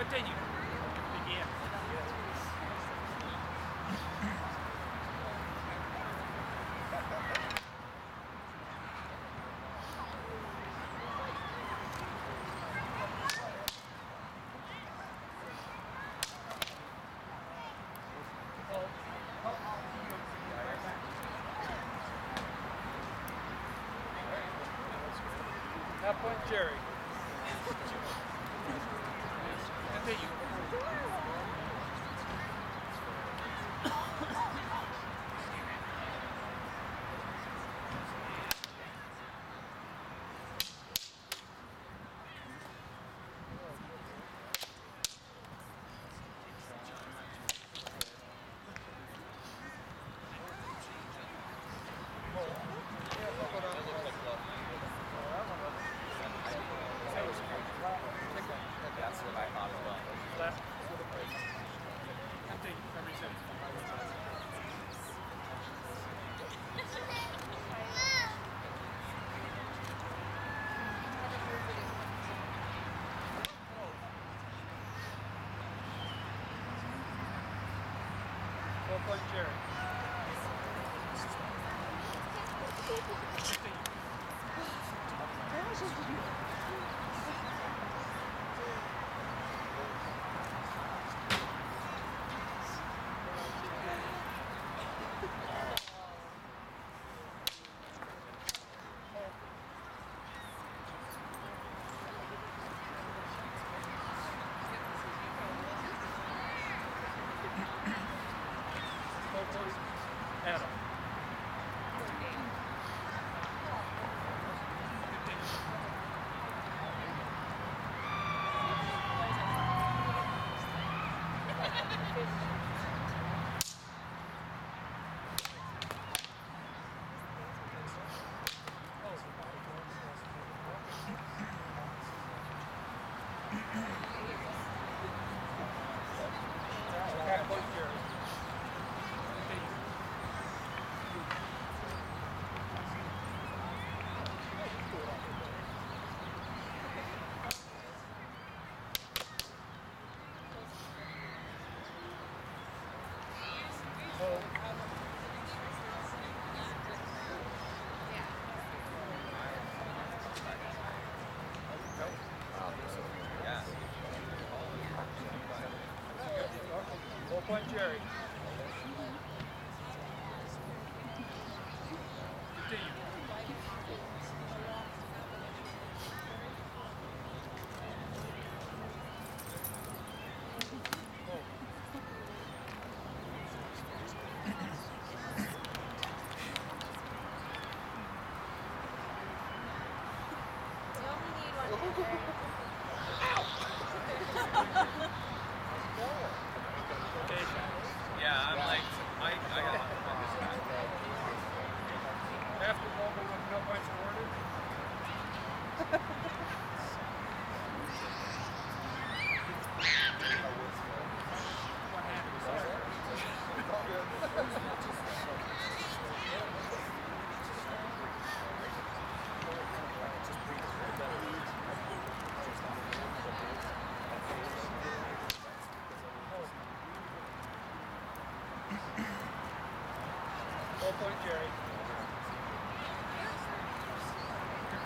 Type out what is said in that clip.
Continue. Begin. That point, Jerry. that you. like Jerry. Yeah. Point Jerry. Full point, Jerry.